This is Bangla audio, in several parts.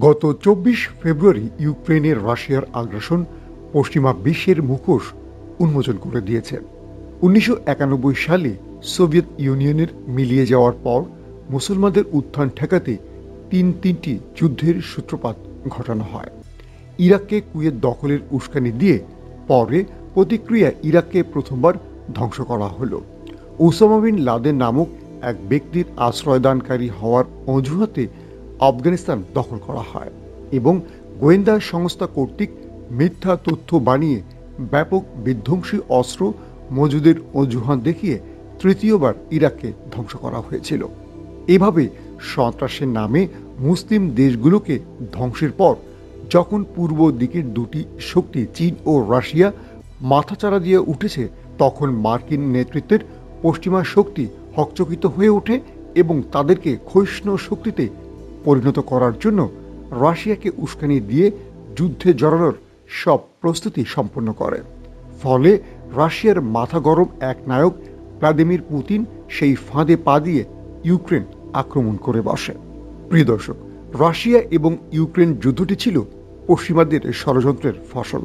গত চব্বিশ ফেব্রুয়ারি ইউক্রেনের রাশিয়ার আগ্রাসন পশ্চিমা বিশ্বের মুখোশ উন্মোচন করে দিয়েছে। উনিশশো একানব্বই সালে সোভিয়েত ইউনিয়নের মিলিয়ে যাওয়ার পর মুসলমানদের উত্থান ঠেকাতে তিন তিনটি যুদ্ধের সূত্রপাত ঘটানো হয়। ইরাককে কুয়েত দখলের উস্কানি দিয়ে পরে প্রতিক্রিয়া ইরাককে প্রথমবার ধ্বংস করা হলো। ওসামা বিন লাদেন নামক এক ব্যক্তির আশ্রয়দানকারী হওয়ার অজুহাতে আফগানিস্তান দখল করা হয় এবং গোয়েন্দা সংস্থা কর্তৃক মিথ্যা তথ্য বানিয়ে ব্যাপক বিধ্বংসী অস্ত্র মজুদের অজুহান দেখিয়ে তৃতীয়বার ইরাককে ধ্বংস করা হয়েছিল। এভাবে সন্ত্রাসের নামে মুসলিম দেশগুলোকে ধ্বংসের পর যখন পূর্ব দিকের দুটি শক্তি চীন ও রাশিয়া মাথাচাড়া দিয়ে উঠেছে, তখন মার্কিন নেতৃত্বের পশ্চিমা শক্তি হকচকিত হয়ে ওঠে এবং তাদেরকে ক্ষয়িষ্ণু শক্তিতে পরিণত করার জন্য রাশিয়াকে উস্কানি দিয়ে যুদ্ধে জড়ানোর সব প্রস্তুতি সম্পন্ন করে। ফলে রাশিয়ার মাথা গরম এক নায়ক ভ্লাদিমির পুতিন সেই ফাঁদে পা দিয়ে ইউক্রেন আক্রমণ করে বসে। প্রিয় দর্শক, রাশিয়া এবং ইউক্রেন যুদ্ধটি ছিল পশ্চিমাদের ষড়যন্ত্রের ফসল।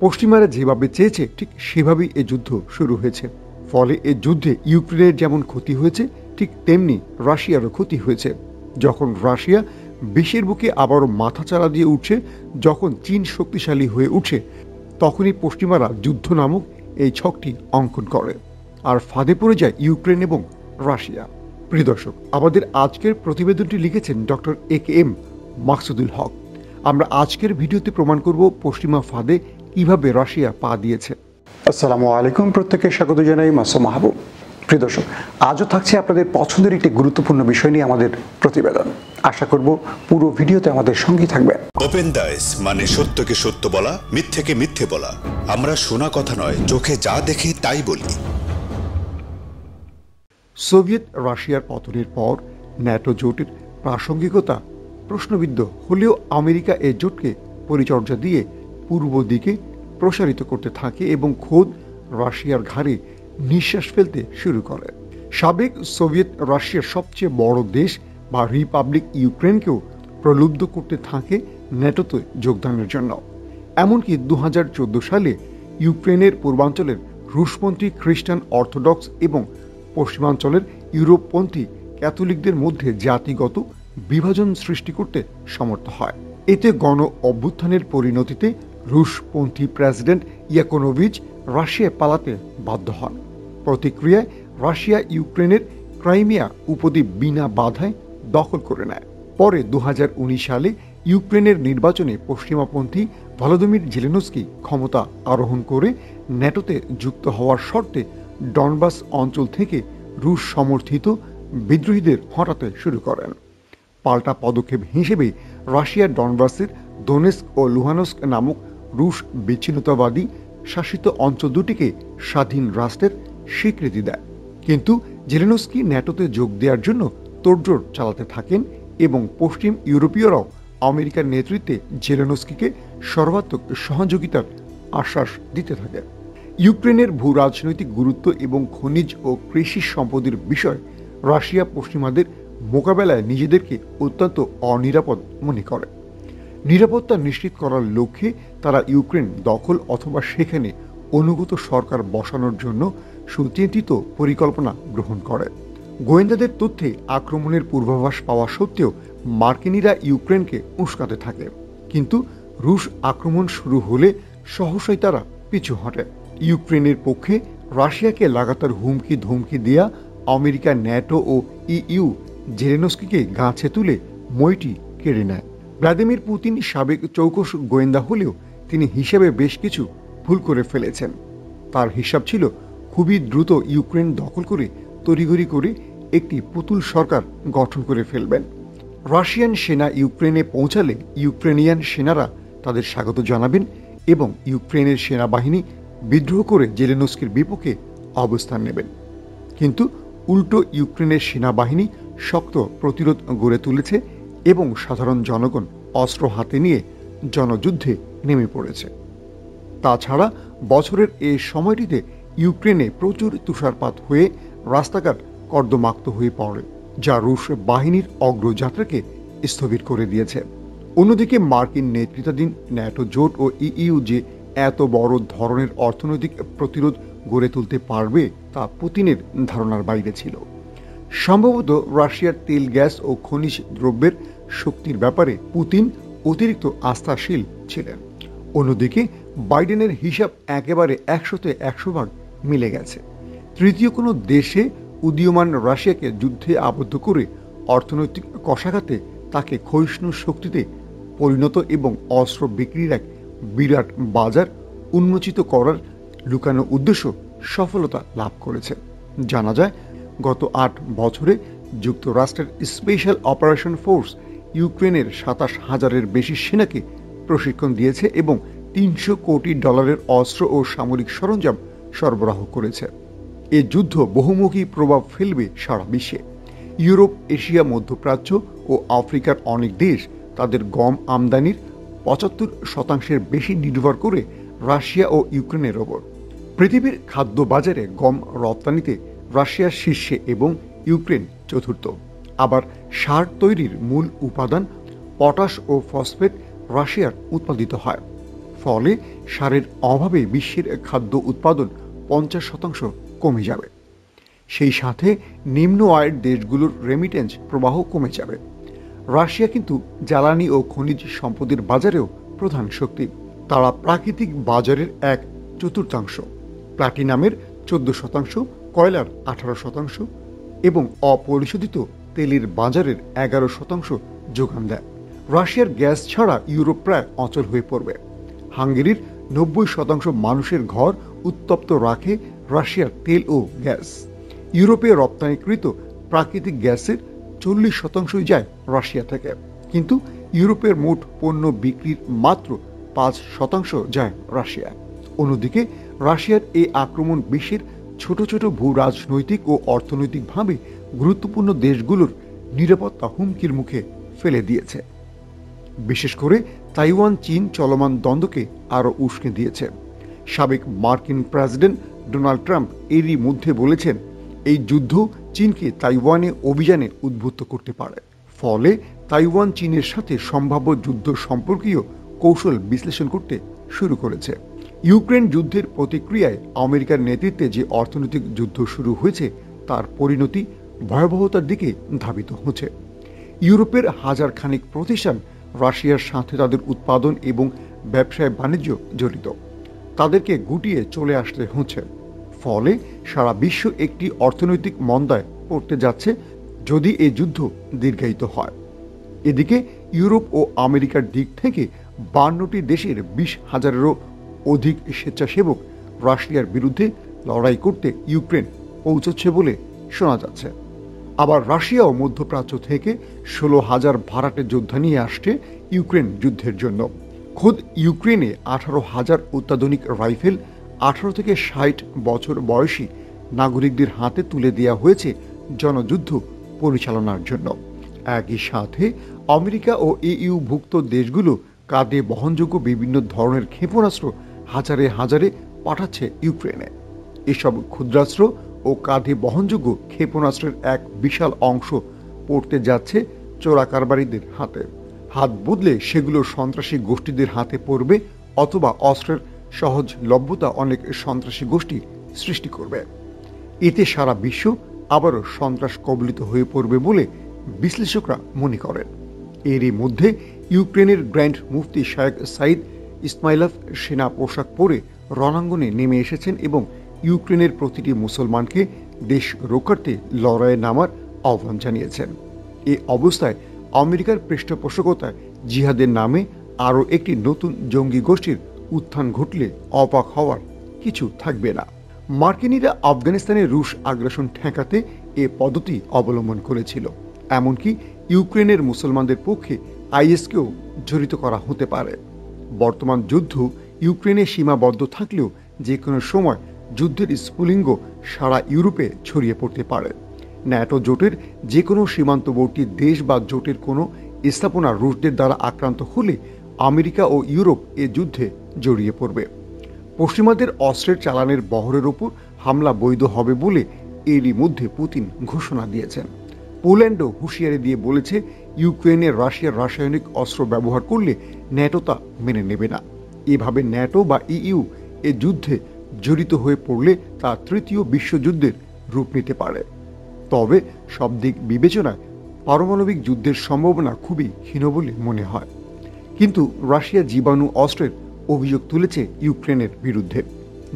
পশ্চিমারা যেভাবে চেয়েছে, ঠিক সেভাবেই এ যুদ্ধ শুরু হয়েছে। ফলে এ যুদ্ধে ইউক্রেনের যেমন ক্ষতি হয়েছে, ঠিক তেমনি রাশিয়ারও ক্ষতি হয়েছে। যখন রাশিয়া বিশ্বের বুকে আবারও মাথাচাড়া দিয়ে উঠছে, যখন চীন শক্তিশালী হয়ে উঠছে, তখনই পশ্চিমারা যুদ্ধ নামক এই ছকটি অঙ্কন করে। আর ফাঁদে পড়ে যায় ইউক্রেন এবং রাশিয়া। প্রিয় দর্শক, আমাদের আজকের প্রতিবেদনটি লিখেছেন doctor A K M Maksudul Haque. আমরা আজকের ভিডিওতে প্রমাণ করব পশ্চিমা ফাঁদে কীভাবে রাশিয়া পা দিয়েছে। আসসালামু আলাইকুম প্রত্যেককে স্বাগত জানাই মাসুম মাহবুব। প্রিয় দর্শক আজও থাকছে আপনাদের পছন্দের একটি গুরুত্বপূর্ণ বিষয় নিয়ে আমাদের প্রতিবেদন। আশা করব পুরো ভিডিওতে আমাদের সঙ্গী থাকবেন। ওপেন দাইস মানে সত্যকে সত্য বলা মিথ্যেকে মিথ্যে বলা। আমরা শোনা কথা নয় চোখে যা দেখি তাই বলি। সোভিয়েত রাশিয়ার পতনের পর ন্যাটো জোটের প্রাসঙ্গিকতা প্রশ্নবিদ্ধ হলেও আমেরিকা এ জোটকে পরিচর্যা দিয়ে পূর্ব দিকে প্রসারিত করতে থাকে এবং খোদ রাশিয়ার ঘাড়ে নিঃশ্বাস ফেলতে শুরু করে। সাবেক সোভিয়েত রাশিয়ার সবচেয়ে বড় দেশ বা রিপাবলিক ইউক্রেনকেও প্রলুব্ধ করতে থাকে ন্যাটোতে যোগদানের জন্য। এমনকি দু হাজার চোদ্দ সালে ইউক্রেনের পূর্বাঞ্চলের রুশপন্থী খ্রিস্টান অর্থোডক্স এবং পশ্চিমাঞ্চলের ইউরোপপন্থী ক্যাথলিকদের মধ্যে জাতিগত বিভাজন সৃষ্টি করতে সমর্থ হয়। এতে গণ অভ্যুত্থানের পরিণতিতে রুশপন্থী প্রেসিডেন্ট ইয়াকোনোভিচ রাশিয়ায় পালাতে বাধ্য হন। প্রতিক্রিয়ায় রাশিয়া, ইউক্রেনের ক্রাইমিয়া উপদ্বীপ বিনা বাধায় দখল করে নেয়। পরে দু হাজার উনিশ সালে ইউক্রেনের নির্বাচনে পশ্চিমাপন্থী ভলোদিমির জেলেনস্কি ক্ষমতা আরোহণ করে ন্যাটোতে যুক্ত হওয়ার শর্তে ডনবাস অঞ্চল থেকে রুশ সমর্থিত বিদ্রোহীদের হটাতে শুরু করেন। পাল্টা পদক্ষেপ হিসেবে রাশিয়া ডনবাসের দোনেস্ক ও লুহানস্ক নামক রুশ বিচ্ছিন্নতাবাদী শাসিত অঞ্চল দুটিকে স্বাধীন রাষ্ট্রের স্বীকৃতি দেয়। কিন্তু জেলেনস্কি ন্যাটোতে যোগ দেওয়ার জন্য তোড়জোড় চালাতে থাকেন এবং পশ্চিম ইউরোপীয়রাও আমেরিকার নেতৃত্বে জেলেনস্কিকে সর্বাত্মক সহযোগিতার আশ্বাস দিতে থাকে ইউক্রেনের ভূ রাজনৈতিক গুরুত্ব এবং খনিজ ও কৃষি সম্পদের বিষয় রাশিয়া পশ্চিমাদের মোকাবেলায় নিজেদেরকে অত্যন্ত অনিরাপদ মনে করে। নিরাপত্তা নিশ্চিত করার লক্ষ্যে তারা ইউক্রেন দখল অথবা সেখানে অনুগত সরকার বসানোর জন্য সুচিন্তিত পরিকল্পনা গ্রহণ করে। গোয়েন্দাদের তথ্যে আক্রমণের পূর্বাভাস পাওয়া সত্ত্বেও মার্কিনিরা ইউক্রেনকে উস্কাতে থাকে। কিন্তু রুশ আক্রমণ শুরু হলে সহসাই তারা পিছু হটে। ইউক্রেনের পক্ষে রাশিয়াকে লাগাতার হুমকি ধমকি দেয়া আমেরিকা, ন্যাটো ও ইইউ জেরেনস্কিকে গাছে তুলে মইটি কেড়ে নেয়। ভ্লাদিমির পুতিন সাবেক চৌকস গোয়েন্দা হলেও তিনি হিসেবে বেশ কিছু ভুল করে ফেলেছেন। তার হিসাব ছিল খুবই দ্রুত ইউক্রেন দখল করে, তড়িঘড়ি করে একটি পুতুল সরকার গঠন করে ফেলবেন। রাশিয়ান সেনা ইউক্রেনে পৌঁছালে ইউক্রেনিয়ান সেনারা তাদের স্বাগত জানাবেন এবং ইউক্রেনের সেনাবাহিনী বিদ্রোহ করে জেলেনস্কির বিপক্ষে অবস্থান নেবেন। কিন্তু উল্টো ইউক্রেনের সেনাবাহিনী শক্ত প্রতিরোধ গড়ে তুলেছে এবং সাধারণ জনগণ অস্ত্র হাতে নিয়ে জনযুদ্ধে নেমে পড়েছে। তাছাড়া বছরের এই সময়টিতে ইউক্রেনে প্রচুর তুষারপাত হয়ে রাস্তাঘাট কর্দমাক্ত হয়ে পড়ে, যা রুশ বাহিনীর অগ্রযাত্রাকে স্থবির করে দিয়েছে। অন্যদিকে মার্কিন নেতৃত্বাধীন ন্যাটো জোট ও ইইউ যে এত বড় ধরনের অর্থনৈতিক প্রতিরোধ গড়ে তুলতে পারবে তা পুতিনের ধারণার বাইরে ছিল। সম্ভবত রাশিয়ার তেল, গ্যাস ও খনিজ দ্রব্যের শক্তির ব্যাপারে পুতিন অতিরিক্ত আস্থাশীল ছিলেন। অন্যদিকে বাইডেনের হিসাব একেবারে একশোতে একশো ভাগ মিলে গেছে। তৃতীয় কোনো দেশে উদীয়মান রাশিয়াকে যুদ্ধে আবদ্ধ করে অর্থনৈতিক কষাঘাতে তাকে ক্ষয়িষ্ণু শক্তিতে পরিণত এবং অস্ত্র বিক্রির এক বিরাট বাজার উন্মোচিত করার লুকানো উদ্দেশ্য সফলতা লাভ করেছে। জানা যায়, গত আট বছরে যুক্তরাষ্ট্রের স্পেশাল অপারেশন ফোর্স ইউক্রেনের সাতাশ হাজারের বেশি সেনাকে প্রশিক্ষণ দিয়েছে এবং তিনশো কোটি ডলারের অস্ত্র ও সামরিক সরঞ্জাম সরবরাহ করেছে। এ যুদ্ধ বহুমুখী প্রভাব ফেলবে সারা বিশ্বে। ইউরোপ, এশিয়া মধ্যপ্রাচ্য ও আফ্রিকার অনেক দেশ তাদের গম আমদানির পঁচাত্তর শতাংশের বেশি নির্ভর করে রাশিয়া ও ইউক্রেনের ওপর। পৃথিবীর খাদ্য বাজারে গম রপ্তানিতে রাশিয়ার শীর্ষে এবং ইউক্রেন চতুর্থ। আবার সার তৈরির মূল উপাদান পটাশ ও ফসফেট রাশিয়ার উৎপাদিত হয়। ফলে সারের অভাবে বিশ্বের খাদ্য উৎপাদন পঞ্চাশ শতাংশ কমে যাবে। সেই সাথে নিম্ন আয়ের দেশগুলোর রেমিটেন্স প্রবাহ কমে যাবে। রাশিয়া কিন্তু জ্বালানি ও খনিজ সম্পদের বাজারেও প্রধান শক্তি। তারা প্রাকৃতিক বাজারের এক চতুর্থাংশ। প্লাটিনামের চোদ্দ শতাংশ, কয়লার আঠারো শতাংশ এবং অপরিশোধিত তেলের বাজারের এগারো শতাংশ যোগান দেয়। রাশিয়ার গ্যাস ছাড়া ইউরোপ প্রায় অচল হয়ে পড়বে। হাঙ্গেরির নব্বই শতাংশ মানুষের ঘর উত্তপ্ত রাখে রাশিয়ার তেল ও গ্যাস। ইউরোপে রপ্তানিকৃত প্রাকৃতিক গ্যাসের চল্লিশ শতাংশই যায় রাশিয়া থেকে। কিন্তু ইউরোপের মোট পণ্য বিক্রির মাত্র পাঁচ শতাংশ যায় রাশিয়া অন্যদিকে, রাশিয়ার এই আক্রমণ বিশ্বের ছোট ছোট ভূ রাজনৈতিক ও অর্থনৈতিকভাবে গুরুত্বপূর্ণ দেশগুলোর নিরাপত্তা হুমকির মুখে ফেলে দিয়েছে। বিশেষ করে তাইওয়ান, চীন চলমান দ্বন্দ্বকে আরও উস্কে দিয়েছে। সাবেক মার্কিন প্রেসিডেন্ট ডোনাল্ড ট্রাম্প এরই মধ্যে বলেছেন, এই যুদ্ধ চীনকে তাইওয়ানে অভিযানে উদ্বুদ্ধ করতে পারে। ফলে তাইওয়ান চীনের সাথে সম্ভাব্য যুদ্ধ সম্পর্কীয় কৌশল বিশ্লেষণ করতে শুরু করেছে। ইউক্রেন যুদ্ধের প্রতিক্রিয়ায় আমেরিকার নেতৃত্বে যে অর্থনৈতিক যুদ্ধ শুরু হয়েছে, তার পরিণতি ভয়াবহতার দিকে ধাবিত হচ্ছে। ইউরোপের হাজার খানিক প্রতিষ্ঠান রাশিয়ার সাথে তাদের উৎপাদন এবং ব্যবসায় বাণিজ্য জড়িত। তাদেরকে গুটিয়ে চলে আসতে হচ্ছে। ফলে সারা বিশ্ব একটি অর্থনৈতিক মন্দায় পড়তে যাচ্ছে যদি এই যুদ্ধ দীর্ঘায়িত হয়। এদিকে ইউরোপ ও আমেরিকার দিক থেকে বান্নটি দেশের বিশ হাজারেরও অধিক স্বেচ্ছাসেবক রাশিয়ার বিরুদ্ধে লড়াই করতে ইউক্রেন পৌঁছচ্ছে বলে শোনা যাচ্ছে। আবার রাশিয়াও মধ্যপ্রাচ্য থেকে ষোলো হাজার ভাড়াটে যোদ্ধা নিয়ে আসছে ইউক্রেন যুদ্ধের জন্য। খোদ ইউক্রেনে আঠারো হাজার অত্যাধুনিক রাইফেল, আঠারো থেকে ষাট বছর বয়সী নাগরিকদের হাতে তুলে দেওয়া হয়েছে জনযুদ্ধ পরিচালনার জন্য। একই সাথে আমেরিকা ও ইউভুক্ত দেশগুলো কাঁধে বহনযোগ্য বিভিন্ন ধরনের ক্ষেপণাস্ত্র হাজারে হাজারে পাঠাচ্ছে ইউক্রেনে। এসব ক্ষুদ্রাস্ত্র ও কাঁধে বহনযোগ্য ক্ষেপণাস্ত্রের এক বিশাল অংশ পড়তে যাচ্ছে চোরা কারবারিদের হাতে। হাত বদলে সেগুলো সন্ত্রাসী গোষ্ঠীদের হাতে পড়বে অথবা অস্ত্রের সহজলভ্যতা অনেক সন্ত্রাসী গোষ্ঠী সৃষ্টি করবে। এতে সারা বিশ্ব আবারও সন্ত্রাস কবলিত হয়ে পড়বে বলে বিশ্লেষকরা মনে করেন। এরই মধ্যে ইউক্রেনের গ্র্যান্ড মুফতি শায়েক সাইদ ইসমাইলভ সেনা পোশাক পরে রণাঙ্গনে নেমে এসেছেন এবং ইউক্রেনের প্রতিটি মুসলমানকে দেশ রক্ষার্থে লড়াইয়ে নামার আহ্বান জানিয়েছেন। এ অবস্থায় আমেরিকার পৃষ্ঠপোষকতায় জিহাদের নামে আরও একটি নতুন জঙ্গি গোষ্ঠীর উত্থান ঘটলে অবাক হওয়ার কিছু থাকবে না। মার্কিনীরা আফগানিস্তানে রুশ আগ্রাসন ঠেকাতে এ পদ্ধতি অবলম্বন করেছিল। এমনকি ইউক্রেনের মুসলমানদের পক্ষে আইএসকেও জড়িত করা হতে পারে। বর্তমান যুদ্ধ ইউক্রেনে সীমাবদ্ধ থাকলেও যে কোনো সময় যুদ্ধের স্ফুলিঙ্গ সারা ইউরোপে ছড়িয়ে পড়তে পারে। ন্যাটো জোটের যে কোনো সীমান্তবর্তী দেশ বা জোটের কোনো স্থাপনা রুশদের দ্বারা আক্রান্ত হলে আমেরিকা ও ইউরোপ এ যুদ্ধে জড়িয়ে পড়বে। পশ্চিমাদের অস্ত্রের চালানের বহরের ওপর হামলা বৈধ হবে বলে এরই মধ্যে পুতিন ঘোষণা দিয়েছেন। পোল্যান্ডও হুঁশিয়ারি দিয়ে বলেছে ইউক্রেনে রাশিয়ার রাসায়নিক অস্ত্র ব্যবহার করলে ন্যাটো তা মেনে নেবে না। এভাবে ন্যাটো বা ইইউ এ যুদ্ধে জড়িত হয়ে পড়লে তা তৃতীয় বিশ্বযুদ্ধের রূপ নিতে পারে। তবে সব দিক বিবেচনায় পারমাণবিক যুদ্ধের সম্ভাবনা খুবই ক্ষীণ বলে মনে হয়। কিন্তু রাশিয়া জীবাণু অস্ত্রের অভিযোগ তুলেছে ইউক্রেনের বিরুদ্ধে।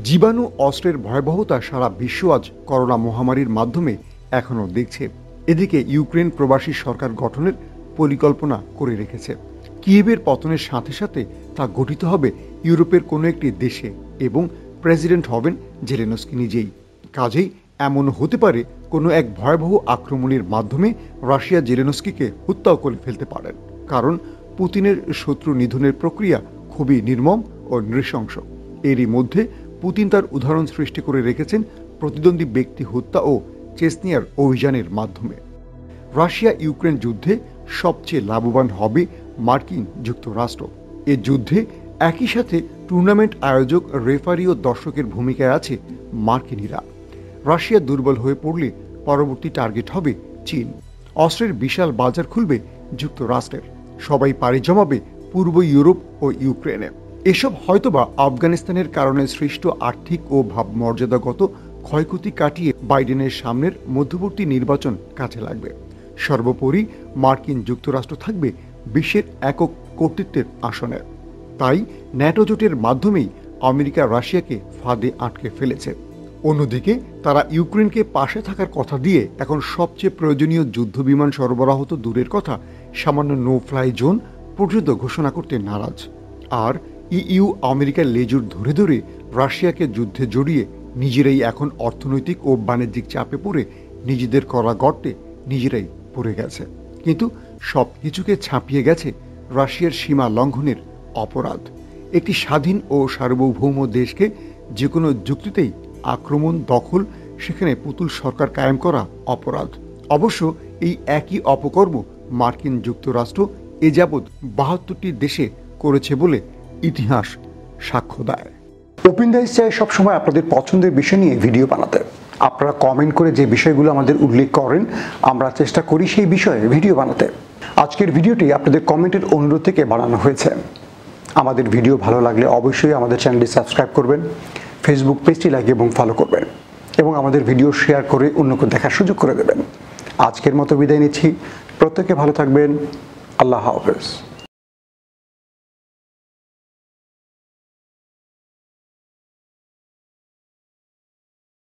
জীবাণু অস্ত্রের ভয়াবহতা সারা বিশ্ব আজ করোনা মহামারীর মাধ্যমে এখনও দেখছে। এদিকে ইউক্রেন প্রবাসী সরকার গঠনের পরিকল্পনা করে রেখেছে। কিয়েভের পতনের সাথে সাথে তা গঠিত হবে ইউরোপের কোনো একটি দেশে এবং প্রেসিডেন্ট হবেন জেলেনস্কি নিজেই। কাজেই এমন হতে পারে কোনো এক ভয়াবহ আক্রমণের মাধ্যমে রাশিয়া জেলেনস্কিকে হত্যাও করে ফেলতে পারেন। কারণ পুতিনের শত্রু নিধনের প্রক্রিয়া খুবই নির্মম ও নৃশংস। এরই মধ্যে পুতিন তার উদাহরণ সৃষ্টি করে রেখেছেন প্রতিদ্বন্দ্বী ব্যক্তি হত্যা ও চেসনিয়ার অভিযানের মাধ্যমে। রাশিয়া ইউক্রেন যুদ্ধে সবচেয়ে লাভবান হবে মার্কিন যুক্তরাষ্ট্র। এ যুদ্ধে একই সাথে টুর্নামেন্ট আয়োজক, রেফারি ও দর্শকের ভূমিকায় আছে মার্কিনিরা। রাশিয়া দুর্বল হয়ে পড়লে পরবর্তী টার্গেট হবে চীন। অস্ত্রের বিশাল বাজার খুলবে যুক্তরাষ্ট্রের। সবাই পাড়ি জমাবে পূর্ব ইউরোপ ও ইউক্রেনে। এসব হয়তোবা আফগানিস্তানের কারণে সৃষ্ট আর্থিক ও ভাবমর্যাদাগত ক্ষয়ক্ষতি কাটিয়ে বাইডেনের সামনের মধ্যবর্তী নির্বাচন কাজে লাগবে। সর্বোপরি মার্কিন যুক্তরাষ্ট্র থাকবে বিশ্বের একক কর্তৃত্বের আসনে। তাই ন্যাটো জোটের মাধ্যমেই আমেরিকা রাশিয়াকে ফাঁদে আটকে ফেলেছে। অন্যদিকে তারা ইউক্রেনকে পাশে থাকার কথা দিয়ে এখন সবচেয়ে প্রয়োজনীয় যুদ্ধ বিমান সরবরাহ তো দূরের কথা, সামান্য নো ফ্লাই জোন পর্যন্ত ঘোষণা করতে নারাজ। আর ইইউ আমেরিকার লেজুর ধরে ধরে রাশিয়াকে যুদ্ধে জড়িয়ে নিজেরাই এখন অর্থনৈতিক ও বাণিজ্যিক চাপে পড়ে নিজেদের করা গর্তে নিজেরাই পড়ে গেছে। কিন্তু সব কিছুকে ছাপিয়ে গেছে রাশিয়ার সীমা লঙ্ঘনের অপরাধ। একটি স্বাধীন ও সার্বভৌম দেশকে যে কোনো যুক্তিতেই আক্রমণ, দখল, সেখানে পুতুল সরকার কায়েম করা অপরাধ। অবশ্য এই একই অপকর্ম মার্কিন যুক্তরাষ্ট্র এ যাবৎ বাহাত্তরটি দেশে করেছে বলে ইতিহাস সাক্ষ্য দেয়। ওপেন দাইস চাই সবসময় আপনাদের পছন্দের বিষয় নিয়ে ভিডিও বানাতে। আপনারা কমেন্ট করে যে বিষয়গুলো আমাদের উল্লেখ করেন, আমরা চেষ্টা করি সেই বিষয়ে ভিডিও বানাতে। আজকের ভিডিওটি আপনাদের কমেন্টের অনুরোধ থেকে বানানো হয়েছে। আমাদের ভিডিও ভালো লাগলে অবশ্যই আমাদের চ্যানেলটি সাবস্ক্রাইব করবেন ফেসবুক পেজটি লাইক এবং ফলো করবেন এবং আমাদের ভিডিও শেয়ার করে অন্যকে দেখার সুযোগ করে দেবেন। আজকের মতো বিদায় নিচ্ছি। প্রত্যেকে ভালো থাকবেন। আল্লাহ হাফেজ।